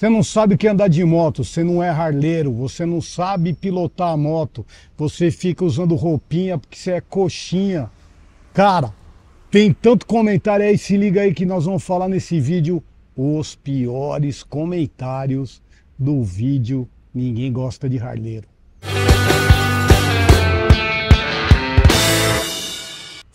Você não sabe o que é andar de moto, você não é harleiro, você não sabe pilotar a moto, você fica usando roupinha porque você é coxinha. Cara, tem tanto comentário aí, se liga aí que nós vamos falar nesse vídeo os piores comentários do vídeo Ninguém Gosta de Harleiro.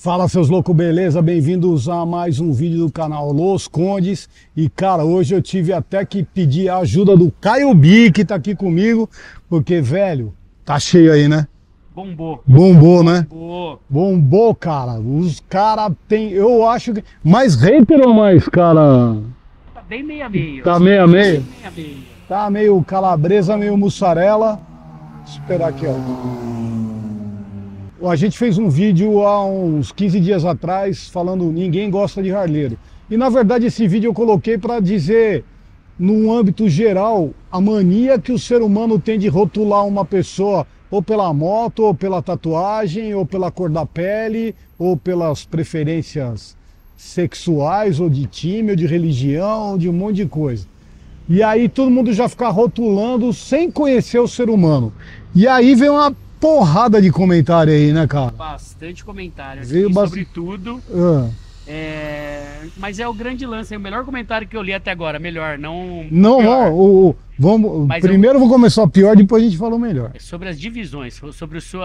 Fala seus loucos, beleza? Bem-vindos a mais um vídeo do canal Los Condes. E cara, hoje eu tive até que pedir a ajuda do Caio Bi, que tá aqui comigo, porque, velho, tá cheio aí, né? Bombou. Bombou, né? Bombou. Bombou, cara. Os caras tem, eu acho que mais hater ou mais, cara? Tá bem meia meio. Tá meio a meio? Bem meia. Tá meio calabresa, meio mussarela. Eu esperar aqui, ó. A gente fez um vídeo há uns 15 dias atrás falando ninguém gosta de harleiro. E na verdade esse vídeo eu coloquei para dizer, num âmbito geral, a mania que o ser humano tem de rotular uma pessoa ou pela moto, ou pela tatuagem, ou pela cor da pele, ou pelas preferências sexuais, ou de time, ou de religião, de um monte de coisa. E aí todo mundo já fica rotulando sem conhecer o ser humano. E aí vem uma porrada de comentário aí, né, cara? Bastante comentário Veio bast- sobre tudo. Ah. É, Mas é o grande lance, é o melhor comentário que eu li até agora. Melhor, não. Não, pior. não, o, o- vamos, Mas eu- primeiro vou começar o pior, depois a gente fala o melhor. É sobre as divisões, sobre o seu,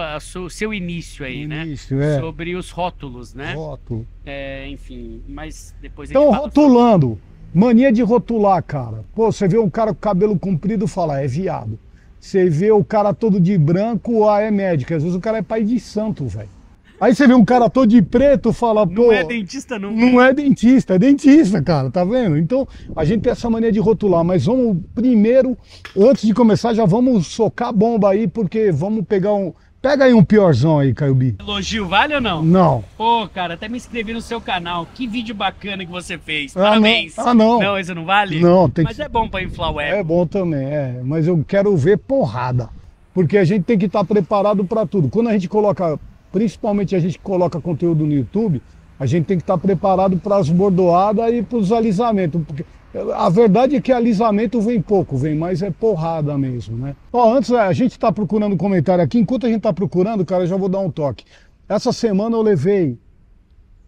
seu início aí, né? Início, é. Sobre os rótulos, né? Rótulo. É, enfim, mas depois Então, rotulando. Mania de rotular, cara. Pô, você vê um cara com cabelo comprido fala, é viado. Você vê o cara todo de branco, ah, é médico. Às vezes o cara é pai de santo, velho. Aí você vê um cara todo de preto, fala, Não pô. é dentista, não. Não é dentista, é dentista, cara, tá vendo? Então a gente tem essa mania de rotular, mas vamos primeiro, antes de começar, já vamos socar a bomba aí, porque vamos pegar um. Pega aí um piorzão aí, Caio Bi. Elogio vale ou não? Não. Pô, cara, até me inscrevi no seu canal. Que vídeo bacana que você fez. Ah, não. Parabéns. Ah, não. Não, isso não vale? Não, tem Mas que- é bom pra inflar o ego. É bom também, é. Mas eu quero ver porrada. Porque a gente tem que estar preparado para tudo. Quando a gente coloca, principalmente a gente coloca conteúdo no YouTube, a gente tem que estar preparado para as bordoadas e para os alisamentos. Porque a verdade é que alisamento vem pouco, vem mais é porrada mesmo, né? Ó, antes a gente está procurando comentário aqui. Enquanto a gente está procurando, cara, eu já vou dar um toque. Essa semana eu levei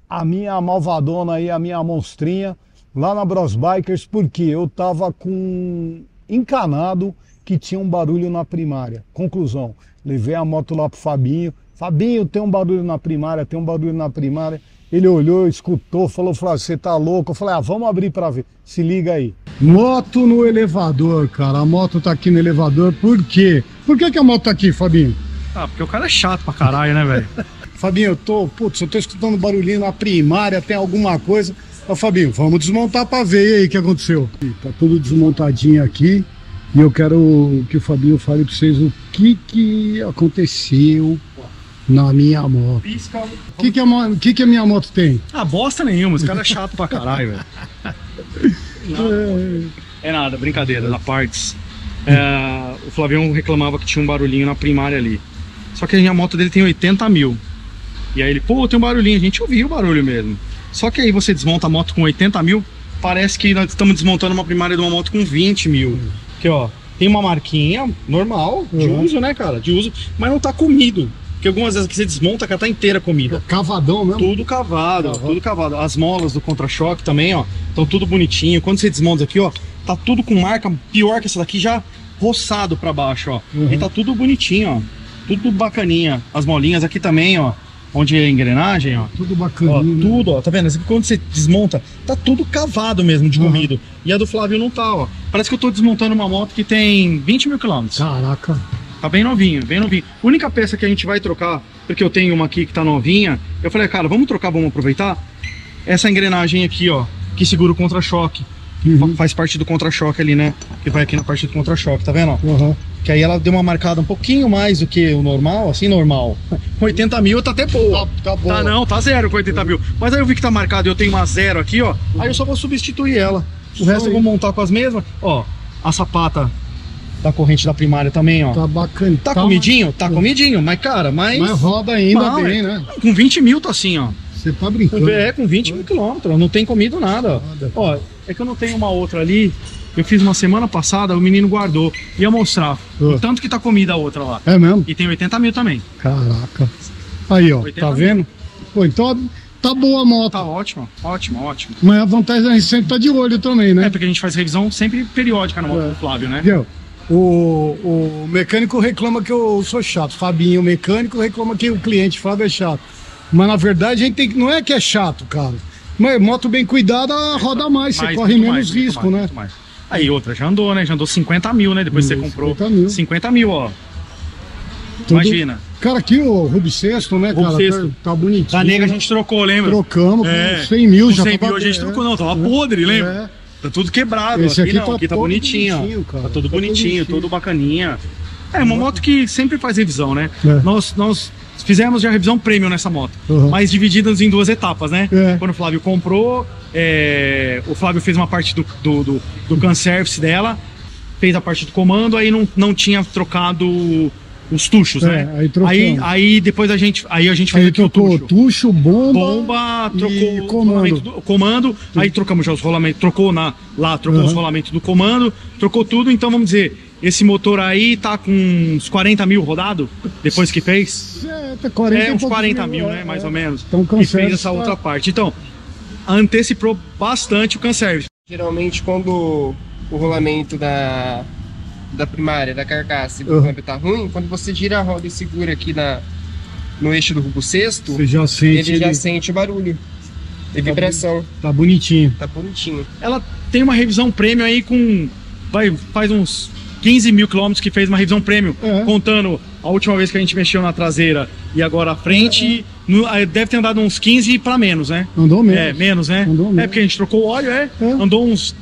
a minha malvadona aí, a minha monstrinha, lá na Bros Bikers, porque eu tava com encanado que tinha um barulho na primária. Conclusão, levei a moto lá pro Fabinho. Fabinho, tem um barulho na primária, tem um barulho na primária. Ele olhou, escutou, falou, falou, você tá louco? Eu falei, ah, vamos abrir pra ver. Se liga aí. Moto no elevador, cara. A moto tá aqui no elevador, por quê? Por que, que a moto tá aqui, Fabinho? Ah, porque o cara é chato pra caralho, né, velho? Fabinho, eu tô, putz, eu tô escutando barulhinho na primária, tem alguma coisa. Ô, Fabinho, vamos desmontar pra ver aí o que aconteceu. Tá tudo desmontadinho aqui e eu quero que o Fabinho fale pra vocês o que que aconteceu na minha moto. O que que a, mo- que que a minha moto tem? Ah, bosta nenhuma, esse cara é chato pra caralho, velho. É nada, brincadeira, na partes. É, o Flavião reclamava que tinha um barulhinho na primária ali. Só que a moto dele tem 80 mil. E aí ele, pô, tem um barulhinho. A gente ouvia o barulho mesmo. Só que aí você desmonta a moto com 80 mil, parece que nós estamos desmontando uma primária de uma moto com 20 mil. Aqui, ó, tem uma marquinha normal, de Uhum. uso, né, cara? De uso, mas não tá comido. Porque algumas vezes que você desmonta, ela tá inteira comida. Cavadão mesmo? Tudo cavado, Cavado. tudo cavado. As molas do contra-choque também, ó, estão tudo bonitinho. Quando você desmonta aqui, ó, tá tudo com marca pior que essa daqui, já roçado pra baixo, ó. Uhum. E tá tudo bonitinho, ó. Tudo bacaninha. As molinhas aqui também, ó. Onde é a engrenagem, ó. Tudo Ó, bacaninho. né? tudo, ó, tá vendo? Aqui, Quando você desmonta, tá tudo cavado mesmo, de Uhum. comido. E a do Flávio não tá, ó. Parece que eu tô desmontando uma moto que tem 20 mil quilômetros. Caraca. Tá bem novinho, bem novinho. Única peça que a gente vai trocar, porque eu tenho uma aqui que tá novinha, eu falei, cara, vamos trocar, vamos aproveitar? Essa engrenagem aqui, ó, que segura o contra-choque. Uhum. Fa- Faz parte do contra-choque ali, né? Que vai aqui na parte do contra-choque, tá vendo? Uhum. Que aí ela deu uma marcada um pouquinho mais do que o normal, assim, normal. Com 80 mil tá até boa. Tá, tá bom. Tá não, tá zero com 80 mil. Mas aí eu vi que tá marcado e eu tenho uma zero aqui, ó. Aí eu só vou substituir ela. O resto eu vou montar com as mesmas. Ó, a sapata da corrente da primária também, ó. Tá bacana. Tá, comidinho? Tá comidinho, mas cara, mas. Mas roda ainda bem, é- né? Com 20 mil tá assim, ó. Você tá brincando. é, com 20 mil quilômetros. Não tem comido nada. Nada. Ó, é que eu não tenho uma outra ali Eu fiz uma semana passada, o menino guardou. Ia mostrar. Ah. O tanto que tá comida a outra lá. É mesmo? E tem 80 mil também. Caraca. Aí, ó, 80 tá mil. vendo? Pô, então tá boa a moto. Tá ótimo, ótimo, ótimo. Mas a vantagem é a gente sempre tá de olho também, É né? porque a gente faz revisão sempre periódica na moto É. do Flávio, né? Entendeu? O, o mecânico reclama que eu sou chato. Fabinho, o mecânico, reclama que o cliente Flávio é chato. Mas na verdade a gente tem que. Não é que é chato, cara. Mas moto bem cuidada roda mais, você Mais, corre muito menos mais, risco, mais, né? Aí outra, já andou, né? Já andou 50 mil, né? Depois você Andou comprou 50 mil. 50 mil, ó. Tudo- Imagina. Cara, aqui o Rubi Sexto, né, Rubi cara? Sexto. Tá, tá bonitinho. Da nega a gente trocou, lembra? Trocamos É. com 100 mil Com já. 100 tava- mil a gente trocou, não, tava é, podre, lembra? é. Tá tudo quebrado. Esse aqui, aqui não, tá aqui tá bonitinho, bonitinho, ó. cara. Tá todo Tá bonitinho, todo bacaninha. É uma moto que sempre faz revisão, né? É. Nós, nós fizemos já revisão premium nessa moto, Uhum. mas divididas em duas etapas, né? É. Quando o Flávio comprou, é, o Flávio fez uma parte do, do, do, do can service dela, fez a parte do comando, aí não, não tinha trocado os tuchos, É, né? aí trocamos. aí, aí depois a gente, aí a gente fez Aí aqui o trocou tucho tucho, bomba. bomba, e trocou o comando. do comando, aí trocamos já os rolamentos, trocou na, lá, trocou Uhum. os rolamentos do comando, trocou tudo, então vamos dizer, esse motor aí tá com uns 40 mil rodado, depois que fez? É, tá 40 É, e uns poucos 40 mil, mil, é, né, mais é. ou menos. Então, e fez essa tá- outra parte. Então, antecipou bastante o canservice. Geralmente quando o rolamento da, da primária, da carcaça e do Uhum. câmbio tá ruim, quando você gira a roda e segura aqui na, no eixo do rubo sexto, Você já sente. ele já ele- sente o barulho e vibração. Tá bonitinho. Tá bonitinho. Ela tem uma revisão prêmio aí com, vai, faz uns 15 mil quilômetros que fez uma revisão prêmio, É. contando a última vez que a gente mexeu na traseira e agora a frente, no- aí deve ter andado uns 15 para menos, né? Andou mesmo. É, menos, né? Andou É menos. porque a gente trocou o óleo, é? É. Andou uns.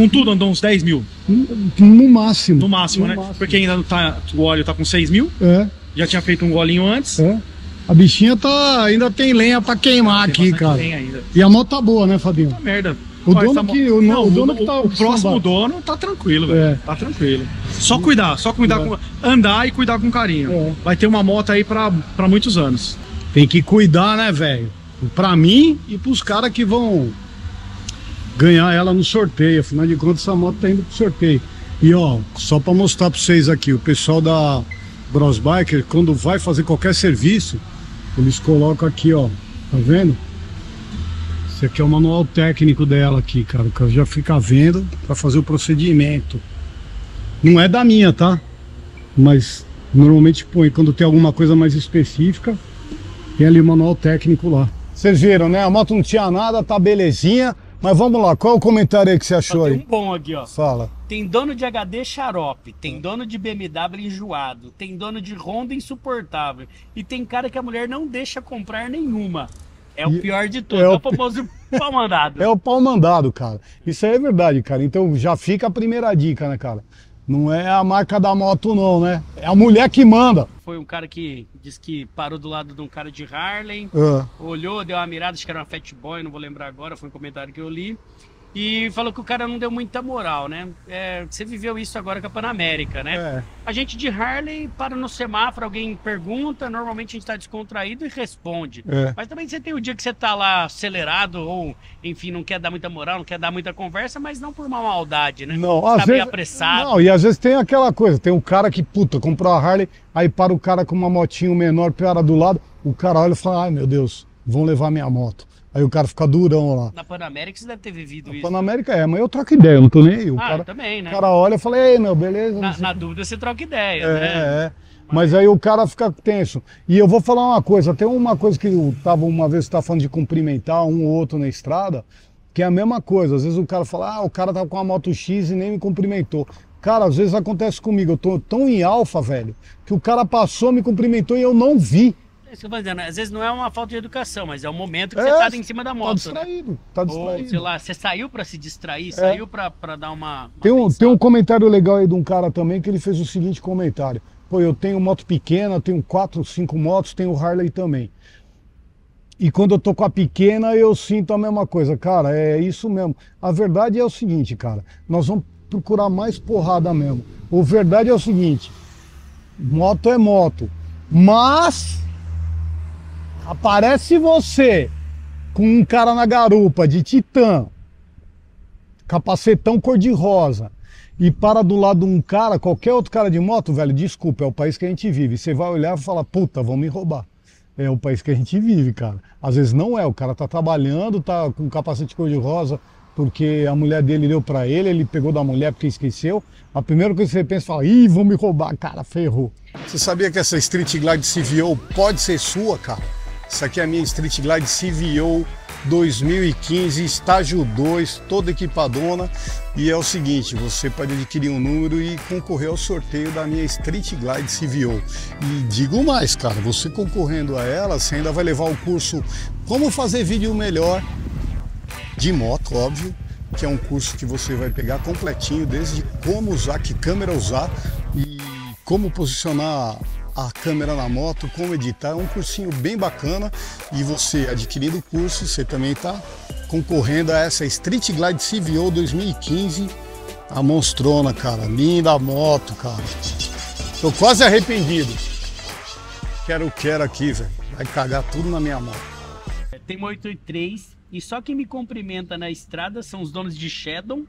Com tudo, andou uns 10 mil, No máximo. no máximo, No né? Porque ainda não tá, o óleo tá com 6 mil, É, já tinha feito um golinho antes. é. A bichinha tá. Ainda tem lenha pra queimar Tem aqui, cara. E a moto tá boa, né, Fabinho? Tá merda. O Olha, dono que- o- não, o dono que tá o próximo dono tá tranquilo, velho. É. Tá tranquilo. Só cuidar, só cuidar com. Andar e cuidar com carinho. É. Vai ter uma moto aí pra, pra muitos anos. Tem que cuidar, né, velho? Pra mim e pros caras que vão ganhar ela no sorteio. Afinal de contas, essa moto tá indo pro sorteio. E ó, só pra mostrar pra vocês aqui, o pessoal da Bros Biker, quando vai fazer qualquer serviço, eles colocam aqui, ó. Tá vendo? Esse aqui é o manual técnico dela aqui, cara. O cara já fica vendo pra fazer o procedimento. Não é da minha, tá? Mas normalmente põe quando tem alguma coisa mais específica. Tem ali o manual técnico lá. Vocês viram, né? A moto não tinha nada, tá belezinha. Mas vamos lá, qual é o comentário aí que você achou tem aí? um bom aqui, ó. Fala. Tem dono de HD xarope, tem dono de BMW enjoado, tem dono de Honda insuportável. E tem cara que a mulher não deixa comprar nenhuma. É o pior de todos. é É o o famoso pau mandado. É o pau mandado, cara. Isso aí é verdade, cara. Então já fica a primeira dica, né, cara? Não é a marca da moto, não, né? É a mulher que manda. Foi um cara que disse que parou do lado de um cara de Harley, Ah, olhou, deu uma mirada, acho que era uma Fat Boy, não vou lembrar agora, foi um comentário que eu li. E falou que o cara não deu muita moral, né? É, você viveu isso agora com a Panamérica, né? é. A gente de Harley para no semáforo, alguém pergunta, normalmente a gente está descontraído e responde. É. Mas também você tem o dia que você tá lá acelerado ou, enfim, não quer dar muita moral, não quer dar muita conversa, mas não por uma maldade, né? Não, Você às tá meio vezes. apressado. Não, e às vezes tem aquela coisa, tem um cara que, puta, comprou a Harley, aí para o cara com uma motinho menor, para do lado, o cara olha e fala, ai meu Deus, vão levar minha moto. Aí o cara fica durão lá. Na Panamérica você deve ter vivido isso. Panamérica é, mas eu troco ideia, eu não tô nem aí. O Ah, cara, também, né? o cara olha e fala, ei meu, beleza? Na, na dúvida você troca ideia, É, né? é. Mas aí o cara fica tenso. E eu vou falar uma coisa, tem uma coisa que eu tava uma vez você tá falando de cumprimentar um ou outro na estrada, que é a mesma coisa. Às vezes o cara fala, ah, o cara tá com a moto X e nem me cumprimentou. Cara, às vezes acontece comigo, eu tô tão em alfa, velho, que o cara passou, me cumprimentou e eu não vi. É isso que eu tô dizendo. Às vezes não é uma falta de educação, mas é o momento que É, você tá em cima da Tá moto. né? distraído, tá Ou, distraído. sei lá, você saiu pra se distrair, saiu pra, pra dar uma. uma Tem um, pensada. tem um comentário legal aí de um cara também que ele fez o seguinte comentário. Pô, eu tenho moto pequena, tenho quatro, cinco motos, tenho Harley também. E quando eu tô com a pequena, eu sinto a mesma coisa. Cara, é isso mesmo. A verdade é o seguinte, cara. Nós vamos procurar mais porrada mesmo. O verdade é o seguinte. Moto é moto. Mas aparece você com um cara na garupa de titã capacetão cor-de-rosa, e para do lado de um cara, qualquer outro cara de moto, velho, desculpa, é o país que a gente vive. Você vai olhar e falar, puta, vão me roubar. É o país que a gente vive, cara. Às vezes não é, o cara tá trabalhando, tá com capacete cor-de-rosa, porque a mulher dele deu para ele, ele pegou da mulher porque esqueceu. A primeira coisa que você pensa, fala, ih, vão me roubar, cara, ferrou. Você sabia que essa Street Glide CVO pode ser sua, cara? Isso aqui é a minha Street Glide CVO 2015, estágio 2, toda equipadona. E é o seguinte, você pode adquirir um número e concorrer ao sorteio da minha Street Glide CVO. E digo mais, cara, você concorrendo a ela, você ainda vai levar o curso Como Fazer Vídeo Melhor de moto, óbvio, que é um curso que você vai pegar completinho, desde como usar, que câmera usar e como posicionar a câmera na moto, como editar. É um cursinho bem bacana e você adquirindo o curso, você também está concorrendo a essa Street Glide CVO 2015. A monstrona, cara. Linda a moto, cara. Tô quase arrependido. Quero, quero aqui, velho. Vai cagar tudo na minha moto. Tem uma 883 e só quem me cumprimenta na estrada são os donos de Shadow,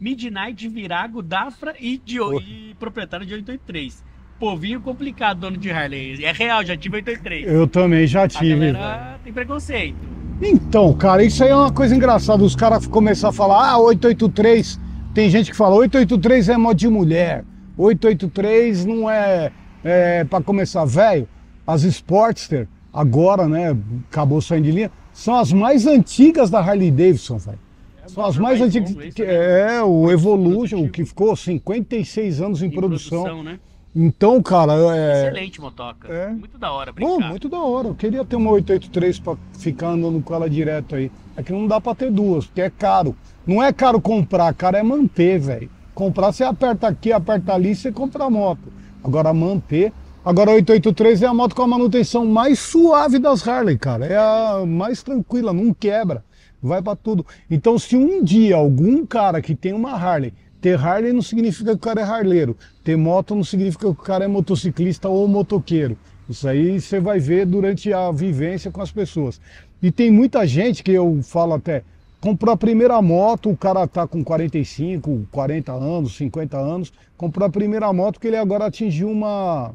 Midnight, Virago, Dafra e, de, e proprietário de 883 povinho complicado, dono de Harley. É real, já tive 83. Eu também já tive. A galera tem preconceito. Então, cara, isso aí é uma coisa engraçada. Os caras começam a falar, ah, 883. Tem gente que fala, 883 é modo de mulher. 883 não é, é para começar velho. As Sportster, agora, né, acabou saindo de linha, são as mais antigas da Harley Davidson, velho. É, são as mais, antigas. Esse, é, o Evolution, que ficou 56 anos em, em produção. produção né? Então, cara. É... Excelente motoca. É. Muito da hora, brincar. Pô, muito da hora. Eu queria ter uma 883 pra ficar andando com ela direto aí. É que não dá pra ter duas, porque é caro. Não é caro comprar, cara, é manter, velho. Comprar, você aperta aqui, aperta ali, você compra a moto. Agora, manter. Agora, a 883 é a moto com a manutenção mais suave das Harley, cara. É a mais tranquila, não quebra. Vai para tudo. Então, se um dia algum cara que tem uma Harley ter Harley não significa que o cara é harleiro. Ter moto não significa que o cara é motociclista ou motoqueiro. Isso aí você vai ver durante a vivência com as pessoas. E tem muita gente que eu falo até, comprou a primeira moto, o cara tá com 45, 40 anos, 50 anos, comprou a primeira moto porque ele agora atingiu uma,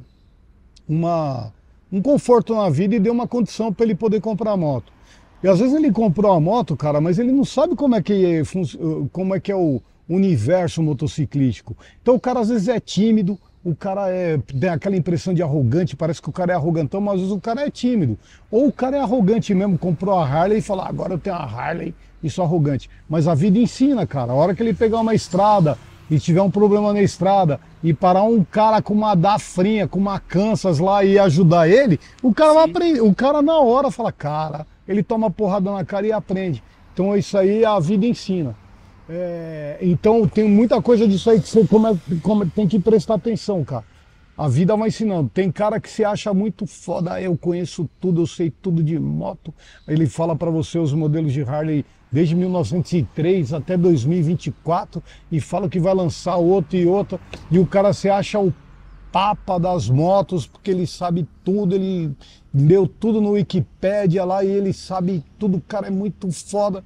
uma, um conforto na vida e deu uma condição para ele poder comprar a moto. E às vezes ele comprou a moto, cara, mas ele não sabe como é que é, como é, que é o, universo motociclístico. Então o cara às vezes é tímido, o cara é, tem aquela impressão de arrogante, parece que o cara é arrogantão, mas às vezes o cara é tímido. Ou o cara é arrogante mesmo, comprou a Harley e fala, ah, agora eu tenho a Harley e sou arrogante. Mas a vida ensina, cara. A hora que ele pegar uma estrada e tiver um problema na estrada e parar um cara com uma Dafrinha, com uma Kansas lá e ajudar ele, o cara vai aprender. O cara na hora fala, cara, ele toma porrada na cara e aprende. Então isso aí a vida ensina. É, então tem muita coisa disso aí que você come, come, tem que prestar atenção, cara. A vida vai ensinando. Tem cara que se acha muito foda, ah, eu conheço tudo, eu sei tudo de moto. Ele fala para você os modelos de Harley desde 1903 até 2024 e fala que vai lançar outro e outro. E o cara se acha o papa das motos porque ele sabe tudo, ele leu tudo no Wikipedia lá e ele sabe tudo. O cara é muito foda.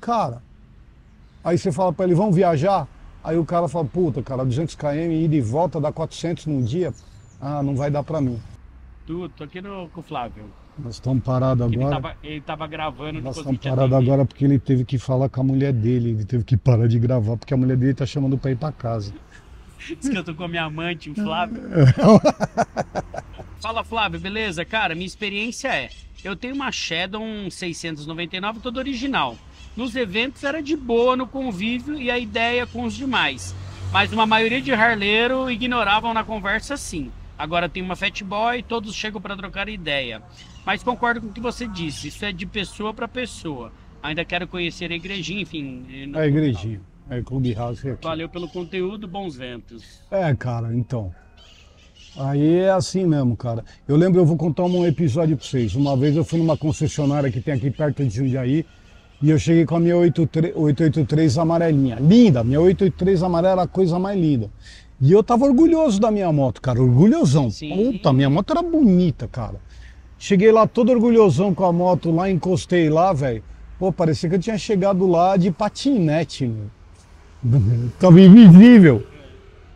Cara, Aí você fala para ele, vamos viajar? Aí o cara fala, puta, cara, 200 km, e volta, dá 400 num dia. Ah, não vai dar para mim. Tu, tô aqui no, com o Flávio. Nós estamos parados agora. Ele tava, ele tava gravando. Nós estamos parados agora porque ele teve que falar com a mulher dele. Ele teve que parar de gravar porque a mulher dele tá chamando para ir para casa. Diz que eu tô com a minha amante, o Flávio. Fala, Flávio, beleza? Cara, minha experiência é... Eu tenho uma Shadow 699 toda original. Nos eventos era de boa no convívio e a ideia com os demais. Mas uma maioria de harleiro ignoravam na conversa sim. Agora tem uma Fat Boy, todos chegam para trocar ideia. Mas concordo com o que você disse, isso é de pessoa para pessoa. Ainda quero conhecer a igrejinha, enfim. A igrejinha, é Clube House aqui. Valeu pelo conteúdo, bons ventos. É, cara, então. Aí é assim mesmo, cara. Eu lembro, eu vou contar um episódio para vocês. Uma vez eu fui numa concessionária que tem aqui perto de Jundiaí, e eu cheguei com a minha 883 amarelinha. Linda, minha 883 amarela era a coisa mais linda. E eu tava orgulhoso da minha moto, cara, orgulhosão. Sim. Puta, minha moto era bonita, cara. Cheguei lá todo orgulhosão com a moto lá, encostei lá, velho. Pô, parecia que eu tinha chegado lá de patinete, meu. tava invisível.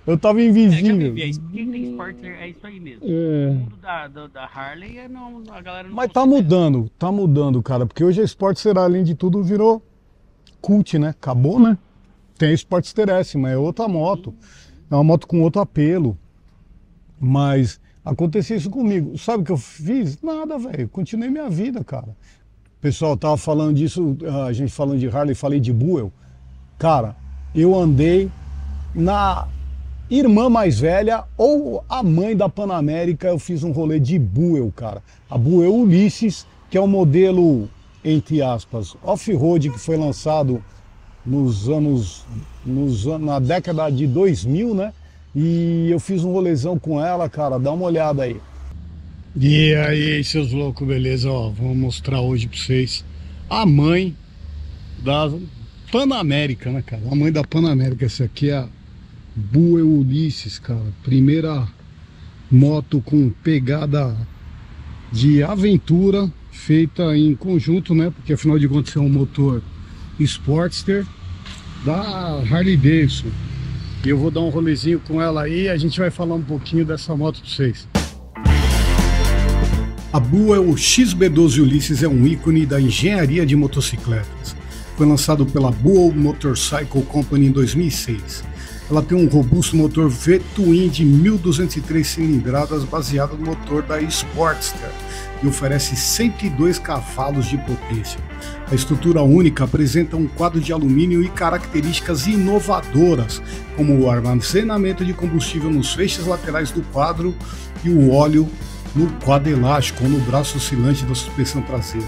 Eu tava É, invisível. vi, é. Quem tem é isso aí mesmo. É. O mundo da, da, da Harley é não, a galera não Mas tá mudando, tá mudando, cara. Porque hoje a Sportster, além de tudo, virou cult, né? Acabou, né? Tem a Sportster S, mas é outra moto. É uma moto com outro apelo. Mas aconteceu isso comigo. Sabe o que eu fiz? Nada, velho. Continuei minha vida, cara. Pessoal tava falando disso, a gente falando de Harley, falei de Buell. Cara, eu andei na irmã mais velha ou a mãe da Panamérica, eu fiz um rolê de Buell, cara. A Buell Ulisses, que é um modelo, entre aspas, off-road que foi lançado nos anos, nos, na década de 2000, né? E eu fiz um rolezão com ela, cara, dá uma olhada aí. E aí, seus loucos, beleza? Ó, vou mostrar hoje pra vocês a mãe da Panamérica, né, cara? A mãe da Panamérica, essa aqui é a Buell Ulisses, cara. Primeira moto com pegada de aventura, feita em conjunto, né? Porque afinal de contas é um motor Sportster da Harley Davidson. E eu vou dar um rolezinho com ela aí e a gente vai falar um pouquinho dessa moto pra vocês. A Buell XB12 Ulysses é um ícone da engenharia de motocicletas. Foi lançado pela Buell Motorcycle Company em 2006. Ela tem um robusto motor V-Twin de 1.203 cilindradas baseado no motor da Sportster e oferece 102 cavalos de potência. A estrutura única apresenta um quadro de alumínio e características inovadoras, como o armazenamento de combustível nos feixes laterais do quadro e o óleo no quadro elástico ou no braço oscilante da suspensão traseira.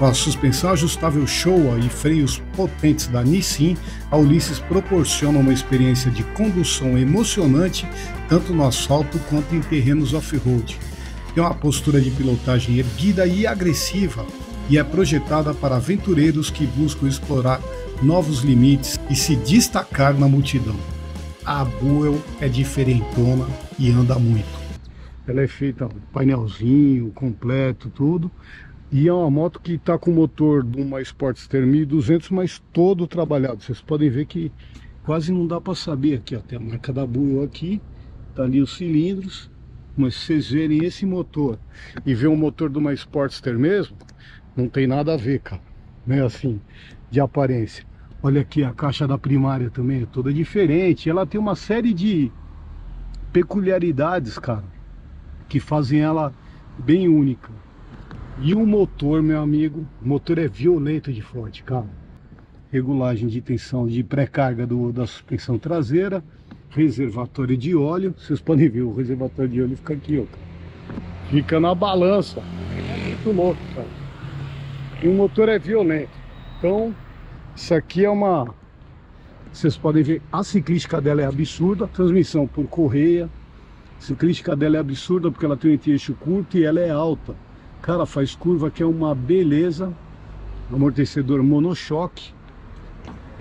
Com a suspensão ajustável Showa e freios potentes da Nissin, a Ulisses proporciona uma experiência de condução emocionante tanto no asfalto quanto em terrenos off-road. Tem uma postura de pilotagem erguida e agressiva e é projetada para aventureiros que buscam explorar novos limites e se destacar na multidão. A Buell é diferentona e anda muito. Ela é feita painelzinho, completo, tudo. E é uma moto que está com o motor de uma Sportster 1200, mas todo trabalhado. Vocês podem ver que quase não dá para saber aqui. Ó, tem a marca da Buell aqui, tá ali os cilindros. Mas se vocês verem esse motor e ver o motor de uma Sportster mesmo, não tem nada a ver, cara. Né, assim, de aparência. Olha aqui a caixa da primária também, é toda diferente. Ela tem uma série de peculiaridades, cara, que fazem ela bem única. E o motor, meu amigo, o motor é violento de forte, cara. Regulagem de tensão de pré-carga da suspensão traseira, reservatório de óleo. Vocês podem ver, o reservatório de óleo fica aqui, ó. Fica na balança. É muito louco, cara. E o motor é violento. Então, isso aqui é uma. Vocês podem ver, a ciclística dela é absurda, transmissão por correia. A ciclística dela é absurda porque ela tem um eixo curto e ela é alta. Cara, faz curva que é uma beleza. Amortecedor monochoque.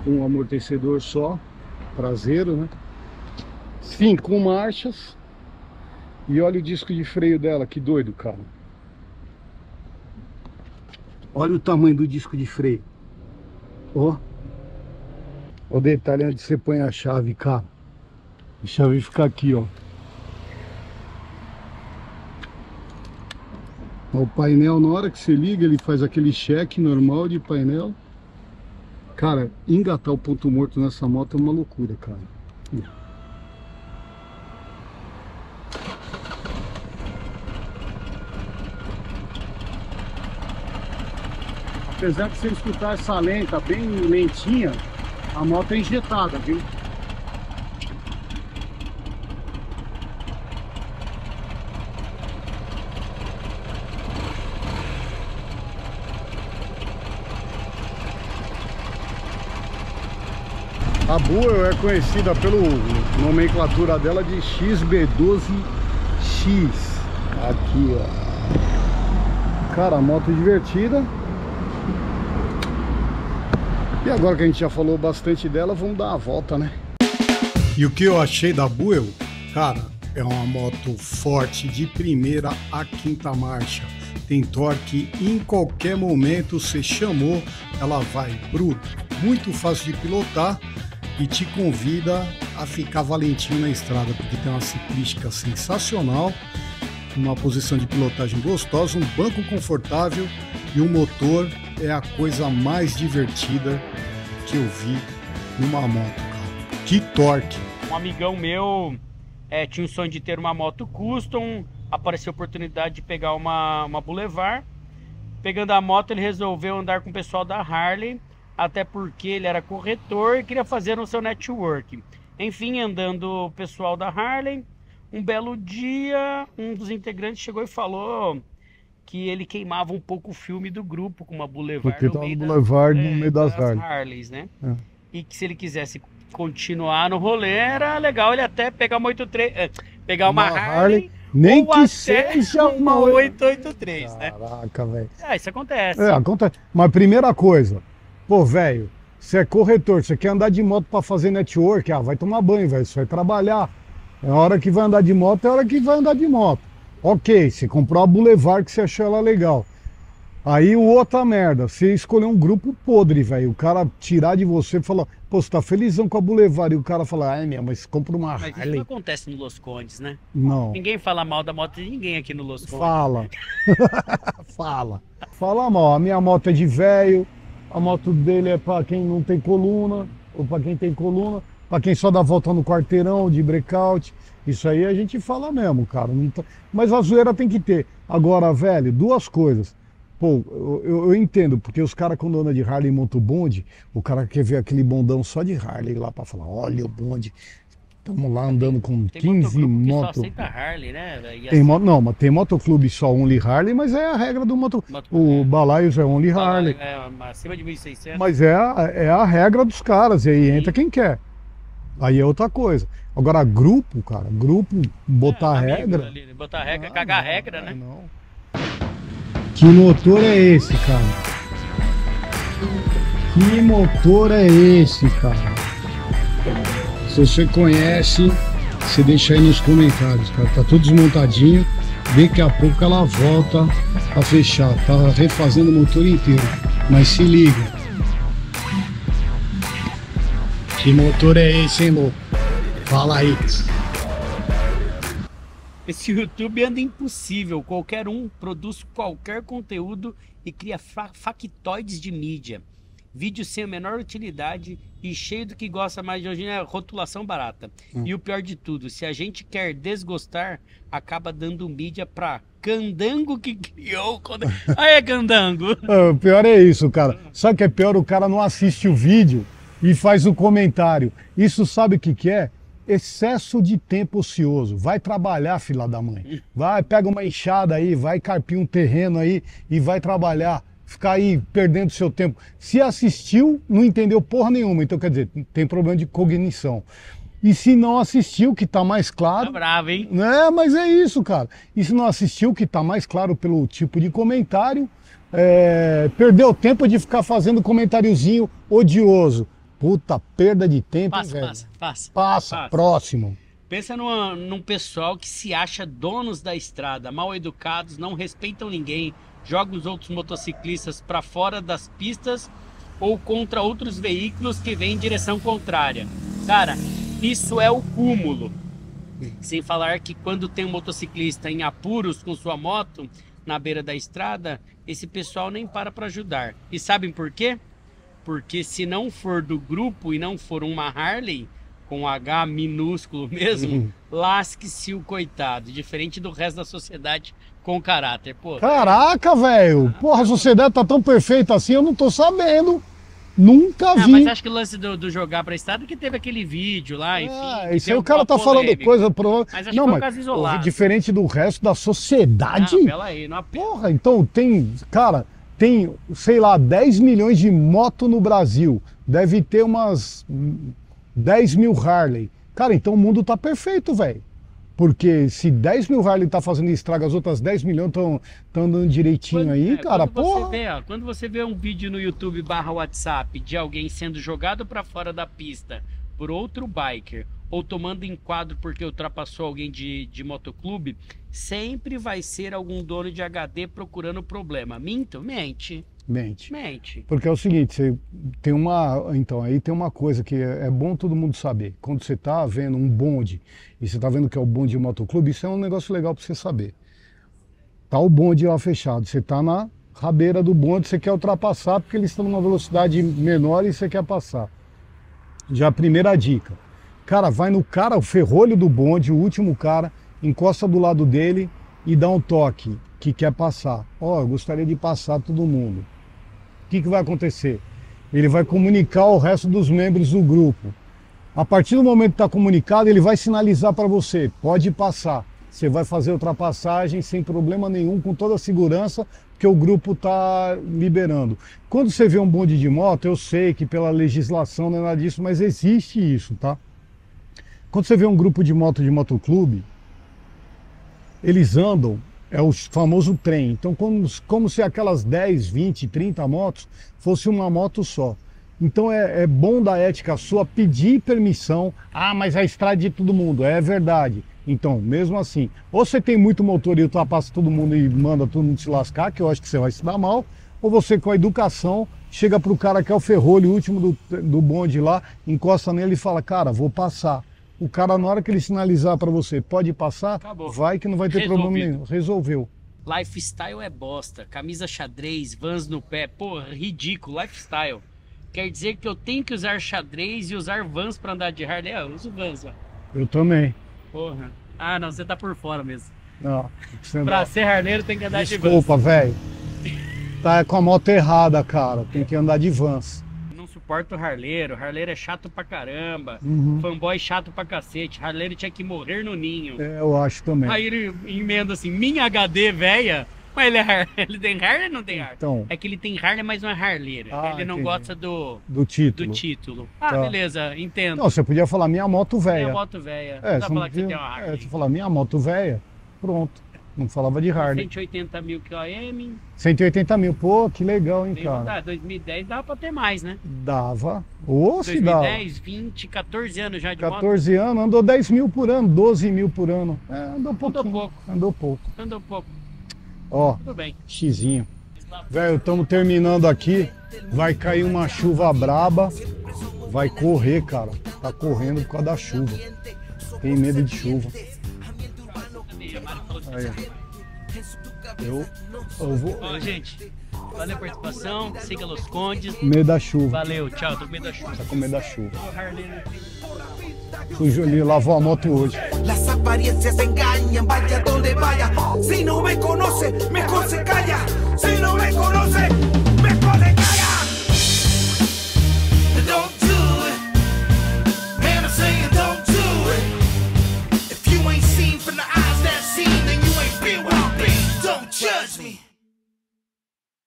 Um amortecedor só. Traseiro, né? Cinco marchas. E olha o disco de freio dela, que doido, cara. Olha o tamanho do disco de freio. Ó. O detalhe onde você põe a chave, cara. A chave fica aqui, ó. O painel, na hora que você liga, ele faz aquele cheque normal de painel. Cara, engatar o ponto morto nessa moto é uma loucura, cara. Apesar de você escutar essa lenta bem lentinha, a moto é injetada, viu? A Buell é conhecida pela nomenclatura dela de XB12X. Aqui, ó. Cara, moto divertida. E agora que a gente já falou bastante dela, vamos dar uma volta, né? E o que eu achei da Buell, cara, é uma moto forte de primeira a quinta marcha. Tem torque em qualquer momento, você chamou, ela vai bruta. Muito fácil de pilotar. E te convida a ficar valentinho na estrada, porque tem uma ciclística sensacional, uma posição de pilotagem gostosa, um banco confortável e um motor é a coisa mais divertida que eu vi numa moto, cara. Que torque! Um amigão meu é, tinha o sonho de ter uma moto custom, apareceu a oportunidade de pegar uma, uma Boulevard. Pegando a moto, ele resolveu andar com o pessoal da Harley, até porque ele era corretor e queria fazer no seu network. Enfim, andando o pessoal da Harley, um belo dia, um dos integrantes chegou e falou que ele queimava um pouco o filme do grupo com uma Boulevard Porque no tá meio, das- Boulevard no é, meio das Harley. Harleys, né? É. E que se ele quisesse continuar no rolê, era legal ele até pegar uma 83, é, pegar uma, Uma Harley, Harley, Nem que seja uma uma 883, né? Caraca, velho. É, isso acontece. É, acontece. Mas primeira coisa, pô, velho, você é corretor, você quer andar de moto pra fazer network, ah, vai tomar banho, velho, você vai trabalhar. É a hora que vai andar de moto, é a hora que vai andar de moto. Ok, você comprou a Boulevard que você achou ela legal. Aí o outra merda, você escolheu um grupo podre, velho. O cara tirar de você e falar, pô, você tá felizão com a Boulevard. E o cara fala, ai, minha, mas compra uma Mas isso não Harley. acontece no Los Condes, né? Não. Ninguém fala mal da moto de ninguém aqui no Los Condes. Fala. Fala. Fala mal. A minha moto é de velho. A moto dele é pra quem não tem coluna. Ou pra quem tem coluna. Pra quem só dá volta no quarteirão de breakout. Isso aí a gente fala mesmo, cara. Tá- Mas a zoeira tem que ter. Agora, velho, duas coisas. Pô, eu, eu- entendo, porque os caras quando andam de Harley montam o bonde, o cara quer ver aquele bondão só de Harley lá pra falar, olha o bonde. Estamos lá andando com Tem 15 motoclube que só motos. aceita Harley, né? E Tem assim, mo... Não, mas tem motoclube só Only Harley, mas é a regra do moto. moto- O Balaios é Only Harley. É, acima de 1.600. Mas é a, é a regra dos caras, e aí entra quem quer. Aí é outra coisa. Agora, grupo, cara, grupo, botar É, regra. ali, botar regra, Ah, cagar não, regra, né? não. Que motor é esse, cara? Que motor é esse, cara? Se você conhece, você deixa aí nos comentários, cara. Tá tudo desmontadinho. Daqui a pouco ela volta a fechar. Tá refazendo o motor inteiro. Mas se liga. Que motor é esse, hein, louco? Fala aí. Esse YouTube anda impossível. Qualquer um produz qualquer conteúdo e cria fa factoides de mídia. Vídeo sem a menor utilidade e cheio do que gosta mais de hoje é rotulação barata. E o pior de tudo, se a gente quer desgostar, acaba dando mídia pra Candango que criou. Quando... Aê, Candango! Ah, O pior é isso, cara. Sabe o que é pior? O cara não assiste o vídeo e faz o comentário. Isso sabe o que, que é? Excesso de tempo ocioso. Vai trabalhar, filha da mãe. Vai, pega uma enxada aí, vai carpir um terreno aí e vai trabalhar. Ficar aí perdendo seu tempo. Se assistiu, não entendeu porra nenhuma. Então, quer dizer, tem problema de cognição. E se não assistiu, que tá mais Tá claro, bravo, hein? é, mas é isso, cara. E se não assistiu, que tá mais claro pelo tipo de comentário, é, perdeu tempo de ficar fazendo comentáriozinho odioso. Puta, perda de tempo, Passa, velho. passa, passa. Passa, Passa. próximo. Pensa numa- num pessoal que se acha donos da estrada, mal educados, não respeitam ninguém, jogam os outros motociclistas para fora das pistas ou contra outros veículos que vêm em direção contrária. Cara, isso é o cúmulo. Sem falar que quando tem um motociclista em apuros com sua moto na beira da estrada, esse pessoal nem para para ajudar. E sabem por quê? Porque se não for do grupo e não for uma Harley, com H minúsculo mesmo, lasque-se o coitado. Diferente do resto da sociedade com caráter. Pô, Caraca, velho. Porra, a sociedade tá tão perfeita assim, eu não tô sabendo. Nunca Ah, vi. mas acho que o lance do, do jogar pra estrada é que teve aquele vídeo lá, enfim. Ah, isso aí o cara tá falando polêmica. coisa pro. Mas acho não, que foi um mas caso porra, isolado. diferente do resto da sociedade. Não, pela aí, não apela. Porra, então tem, cara, tem, sei lá, 10 milhões de moto no Brasil. Deve ter umas hum, 10 mil Harley. Cara, então o mundo tá perfeito, velho. Porque se 10 mil Harley tá fazendo estrago, as outras 10 milhões estão andando direitinho Quando- aí, é, cara, quando você porra. vê, ó, quando você vê um vídeo no YouTube barra WhatsApp de alguém sendo jogado pra fora da pista por outro biker ou tomando enquadro porque ultrapassou alguém de, de motoclube, sempre vai ser algum dono de HD procurando problema. Minto? Mente. Mente. Mente. Porque é o seguinte, você tem uma. Então, aí tem uma coisa que é, é bom todo mundo saber. Quando você está vendo um bonde e você está vendo que é o bonde de motoclube, isso é um negócio legal para você saber. Tá o bonde lá fechado, você está na rabeira do bonde, você quer ultrapassar porque eles estão numa velocidade menor e você quer passar. Já a primeira dica. Cara, vai no cara, o ferrolho do bonde, o último cara, encosta do lado dele e dá um toque que quer passar. Ó, oh, eu gostaria de passar todo mundo. O que, que vai acontecer? Ele vai comunicar ao resto dos membros do grupo. A partir do momento que está comunicado, ele vai sinalizar para você, pode passar. Você vai fazer ultrapassagem sem problema nenhum, com toda a segurança, que o grupo está liberando. Quando você vê um bonde de moto, eu sei que pela legislação não é nada disso, mas existe isso, tá? Quando você vê um grupo de moto de motoclube, eles andam, é o famoso trem. Então, como, como se aquelas 10, 20, 30 motos fosse uma moto só. Então é, é, bom da ética sua pedir permissão. Ah, mas a estrada de todo mundo. É verdade. Então, mesmo assim, ou você tem muito motor e ultrapassa todo mundo e manda todo mundo se lascar, que eu acho que você vai se dar mal, ou você com a educação chega para o cara que é o ferrolho, o último do, do bonde lá, encosta nele e fala, cara, vou passar. O cara, na hora que ele sinalizar para você, pode passar, Acabou. vai que não vai ter Resolvido. problema nenhum. Resolveu. Lifestyle é bosta. Camisa xadrez, vans no pé. Pô, ridículo. Lifestyle. Quer dizer que eu tenho que usar xadrez e usar vans para andar de Harley? É, eu uso vans, ó. Eu também. Porra. Ah, não, você tá por fora mesmo. Não. Pra ser harleiro tem que andar Desculpa, de vans. Desculpa, velho. Tá com a moto errada, cara. Tem que andar de vans suporto o harleiro. Harleiro é chato pra caramba. Uhum. Fanboy chato pra cacete. Harleiro tinha que morrer no ninho. É, eu acho também. Aí ele emenda assim, minha HD velha. Mas ele, é ele tem Harley ou não tem Harley? Então. É que ele tem Harley, mas não é harleiro. Ah, ele não entendi. gosta do... Do título. Do título. Ah, tá. beleza, entendo. Não, você podia falar minha moto velha. Minha moto velha. É, não falar que você tem uma Harley. É, você falar minha moto velha, pronto. Não falava de Harley. 180 mil km. 180 mil, pô, que legal, hein, cara. Tá, 2010 dava pra ter mais, né? Dava. Ô, 2010, dava. 20, 14 anos já de 14 moto. anos, andou 10 mil por ano, 12 mil por ano. É, andou pouco. Andou pouco. Andou pouco. Andou pouco. Ó, Tudo bem. xizinho. Velho, estamos terminando aqui. Vai cair uma chuva braba. Vai correr, cara. Tá correndo por causa da chuva. Tem medo de chuva. Aí. Eu, eu vou. Ó, gente, valeu a participação. Siga Los Condes. Medo da chuva. Valeu, tchau. Tô com medo da chuva. Tá com medo da chuva. Sujo ali, lavou a moto hoje. Las apariencias engañan, vaya donde vaya. Si no me conoce, mejor se calla. Si no me conoce, judge me.